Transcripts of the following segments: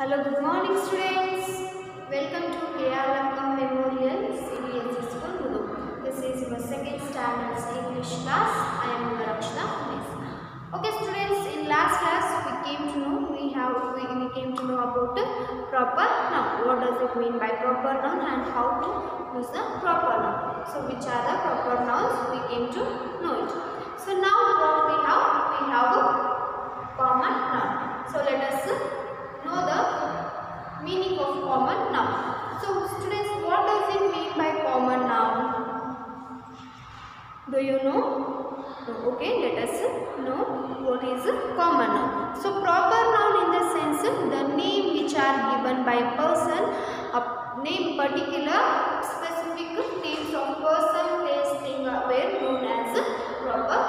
Hello, good morning students. Welcome to KRLM Memorial CBSE School, Mudu. This is your second standard English class. I am Rakshna Miss. Okay students, in last class we came to know, we have, we, we came to know about the proper noun. What does it mean by proper noun and how to use the proper noun. So which are the proper nouns we came to know it. So now what we have? We have a common noun. So let us know the meaning of common noun. So students, what does it mean by common noun? Do you know? Okay, let us know what is common noun. So proper noun in the sense of the name which are given by person, a name particular specific names of person, place, thing were known as proper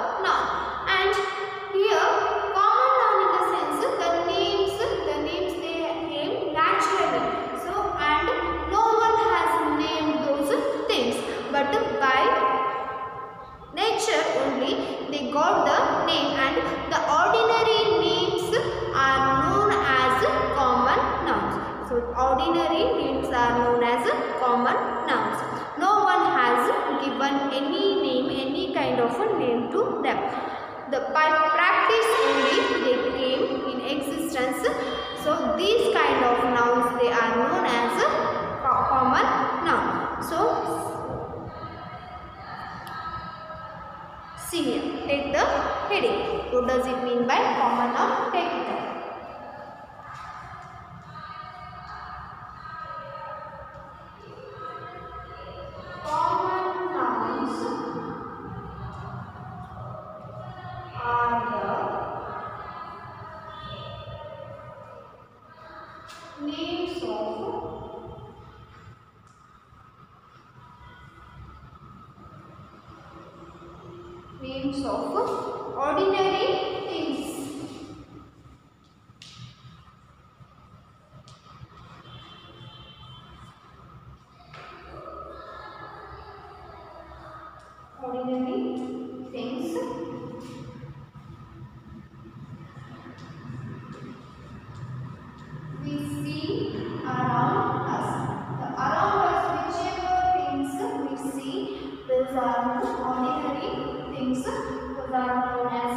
Those are known as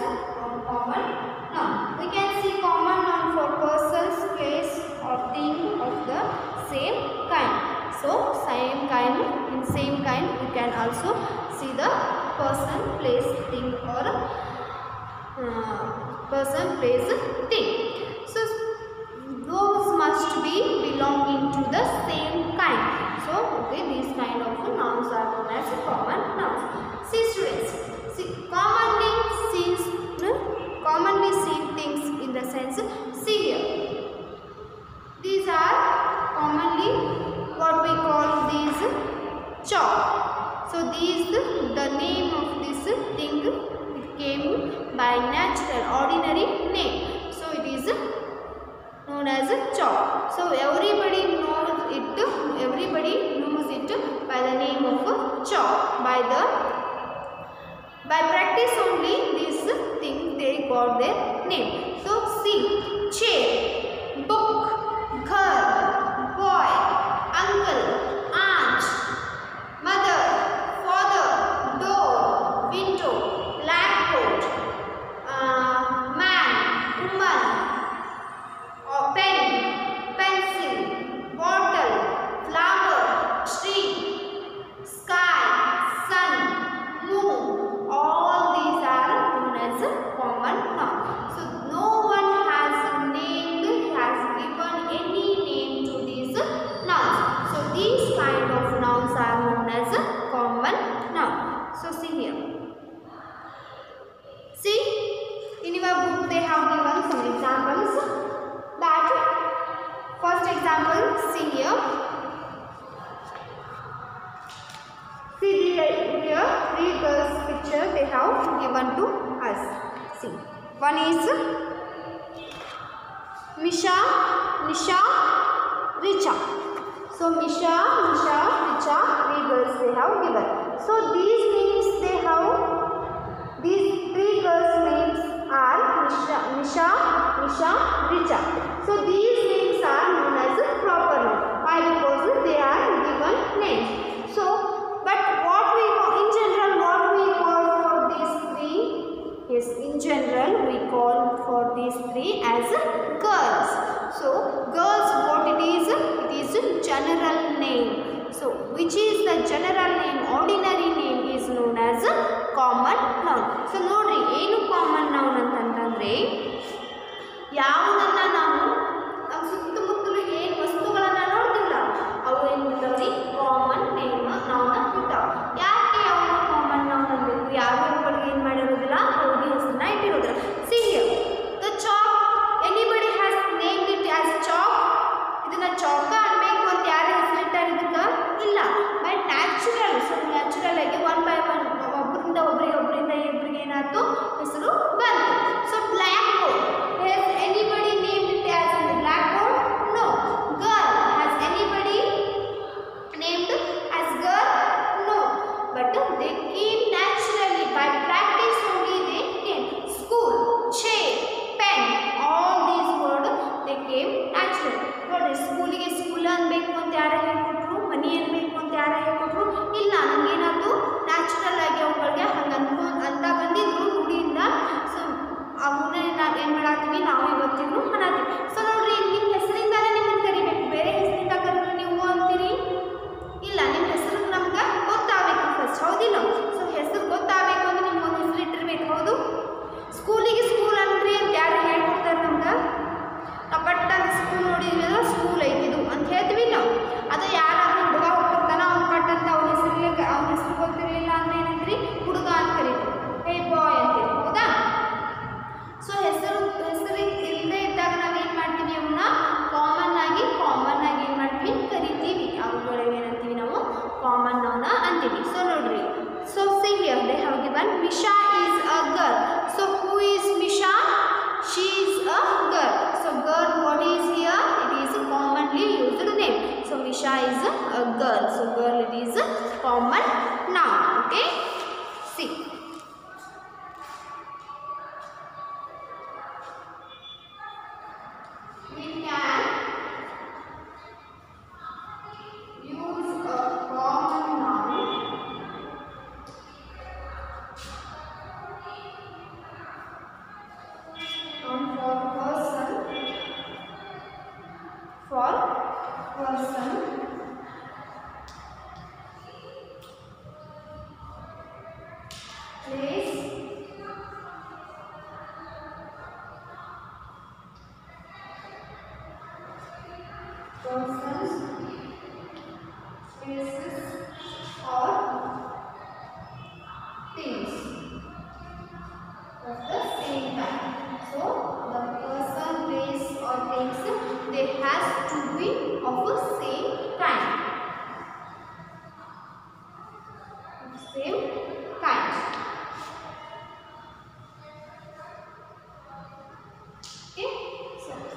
common noun. We can see common noun for persons, place, or thing of the same kind. So same kind, in same kind, we can also see the person, place, thing, or person, place, thing. So those must be belonging to the same kind. So, okay, these kind of nouns are known as common nouns. See students, see commonly seen, commonly seen things in the sense, see here. These are commonly what we call these chalk. So, these the name of this thing it came by natural ordinary name. So, it is known as a chalk. So everybody knows it. Everybody knows it by the name of chalk. By the by practice only these things they got their name. So see chair, general name. So, which is the general name, ordinary name is known as common noun. So, ನೋಡ್ರಿ ಏನು common noun ಅಂತಂತಂದ್ರೆ ಯಾವ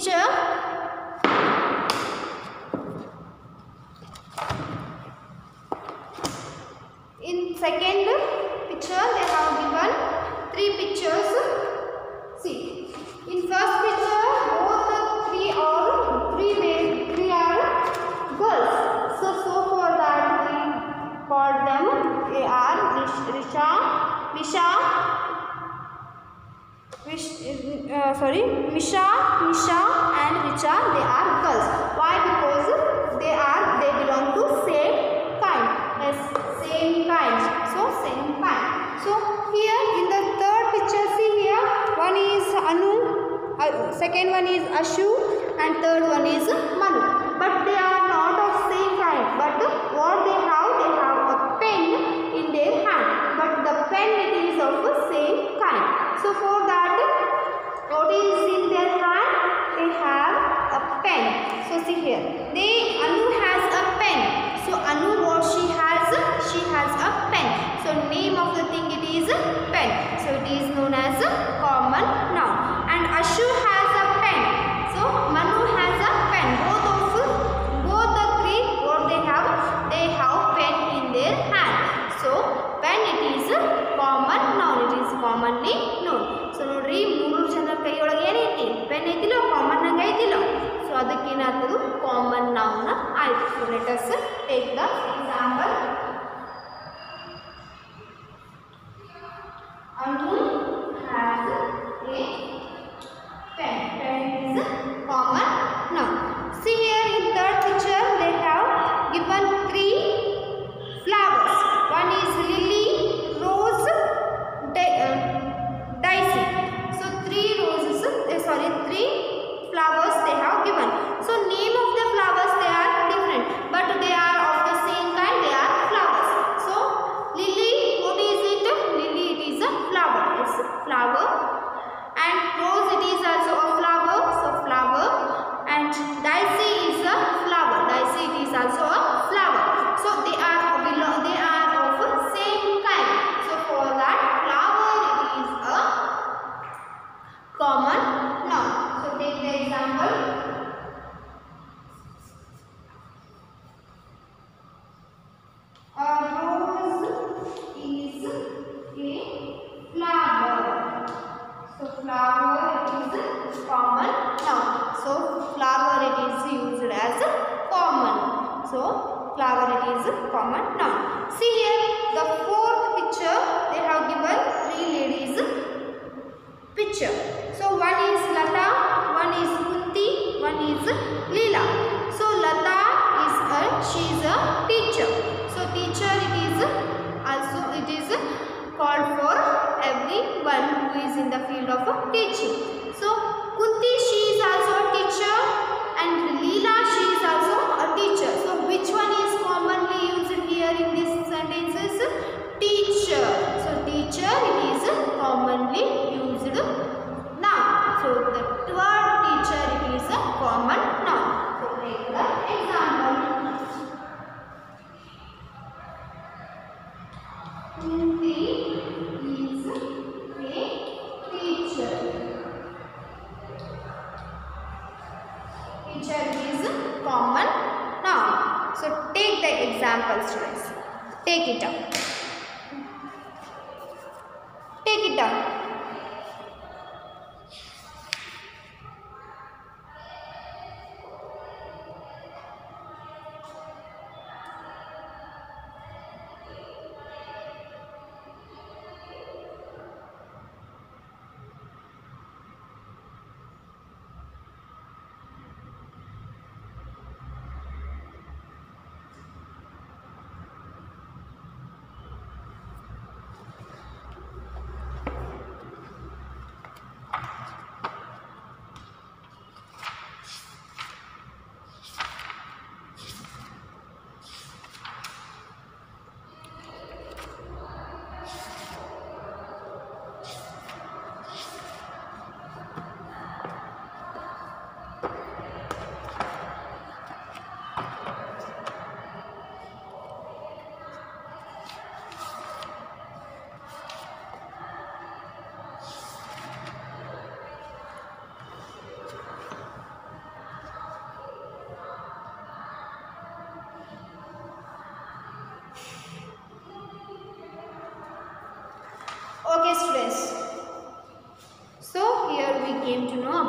绝 Uh, second one is Ashu and third one is in the field of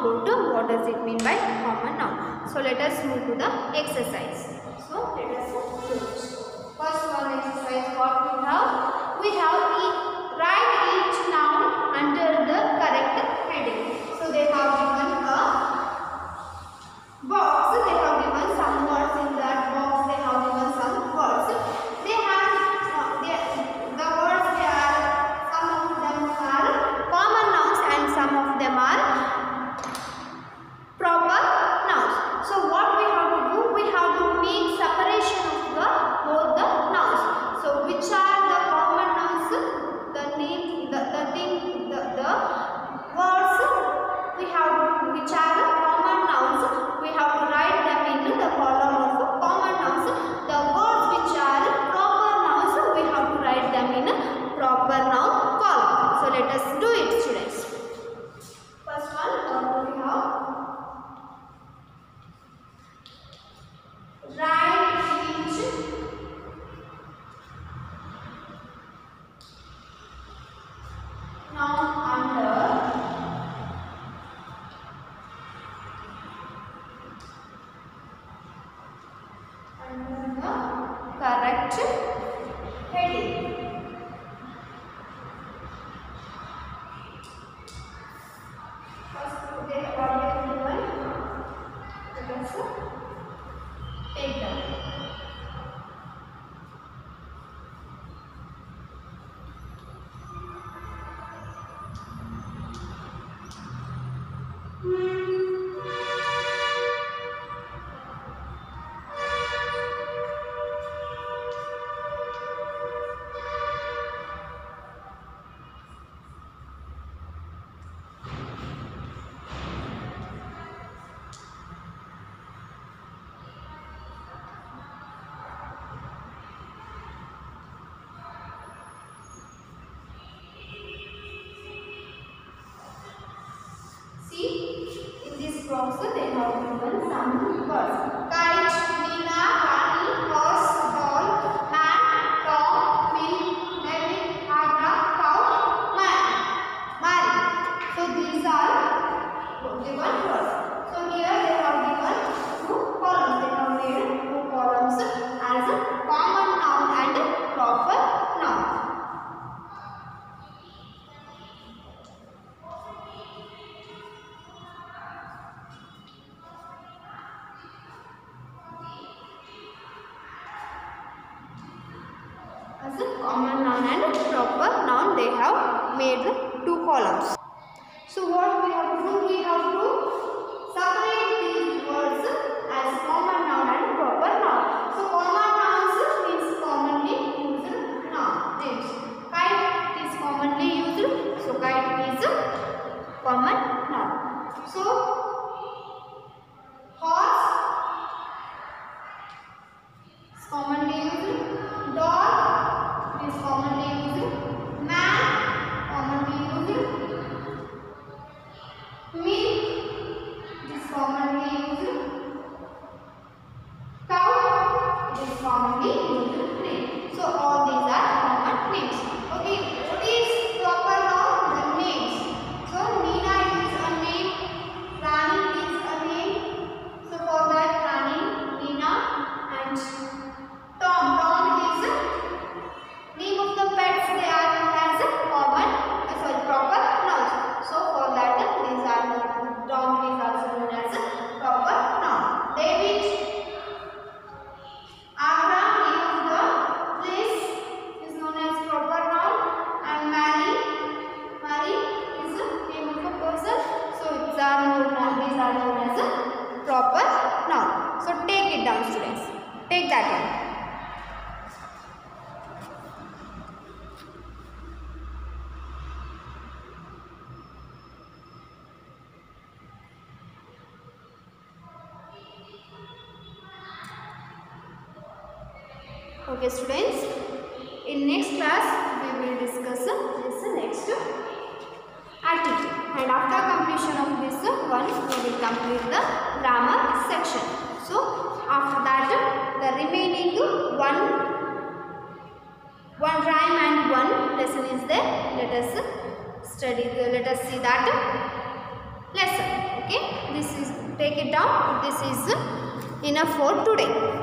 go to what does it mean by common noun. So let us move to the exercise. Let in this process they have given some words. Kite, common noun and proper noun they have made two columns. So what we have to do we have to separate these words as common noun and proper noun so common nouns means commonly used noun names. Kite is commonly used so kite is a common noun so horse is commonly Okay students, in next class we will discuss this next activity and after completion of this one we will complete the grammar section. So after that the remaining one one rhyme and one lesson is there. Let us study. Let us see that lesson. Okay, this is take it down. This is enough for today.